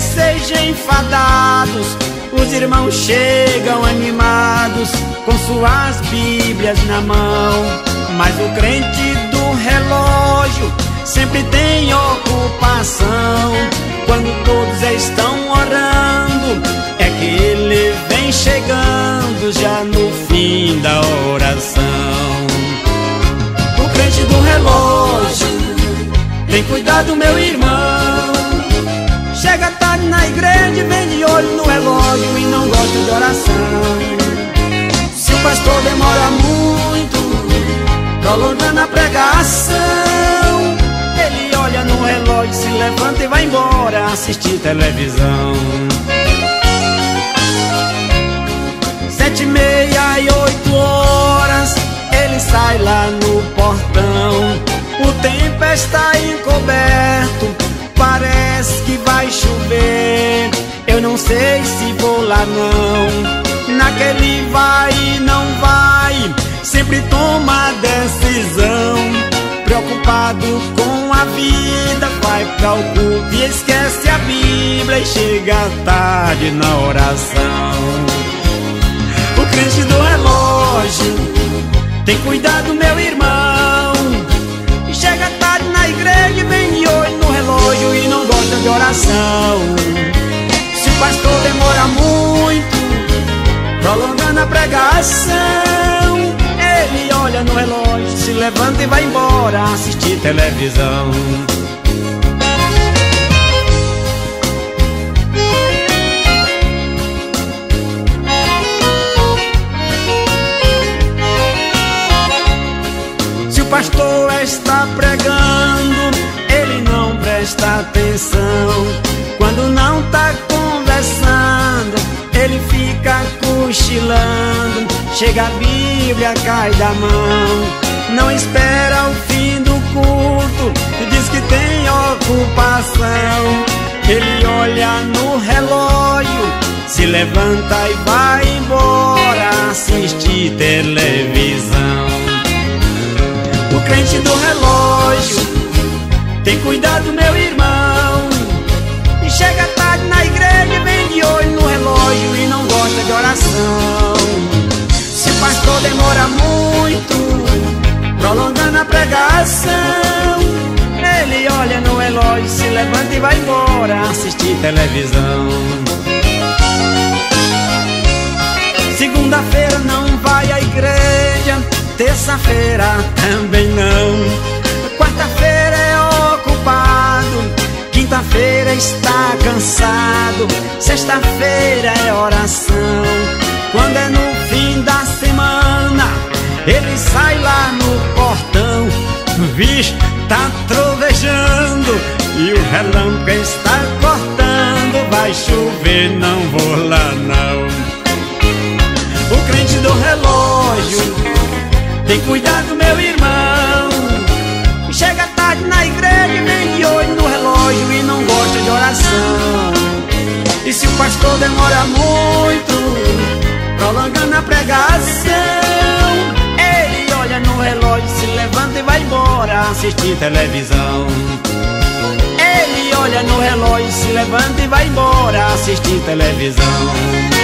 sejam enfadados, os irmãos chegam animados com suas Bíblias na mão. Mas o crente do relógio sempre tem ocupação. Quando todos estão orando, é que ele vem chegando já no fim da oração. O crente do relógio tem cuidado, meu irmão. Igreja, vem de olho no relógio e não gosta de oração. Se o pastor demora muito, prolongando a pregação, ele olha no relógio, se levanta e vai embora assistir televisão. Sete meia e oito horas, ele sai lá no portão. O tempo está encoberto, parece que vai chover. Não sei se vou lá não. Naquele vai e não vai, sempre toma decisão. Preocupado com a vida, vai pra o culto e esquece a Bíblia e chega tarde na oração. O crente do relógio tem cuidado, meu irmão. Prolongando a pregação, ele olha no relógio, se levanta e vai embora assistir televisão. Se o pastor está pregando, ele não presta atenção. Quando não tá Chega a Bíblia, cai da mão. Não espera o fim do culto e diz que tem ocupação. Ele olha no relógio, se levanta e vai embora assistir televisão. O crente do relógio tem cuidado, meu irmão. Prolongando a pregação, ele olha no relógio, se levanta e vai embora assistir televisão. Segunda-feira não vai à igreja, terça-feira também não. Quarta-feira é ocupado, quinta-feira está cansado, sexta-feira é oração. Quando é Vixe, tá trovejando e o relâmpago está cortando. Vai chover, não vou lá não. O crente do relógio tem cuidado, meu irmão. Chega tarde na igreja vem de olho no relógio e não gosta de oração. E se o pastor demora muito, prolongando a pregação, assistir televisão. Ele olha no relógio, se levanta e vai embora assistir televisão.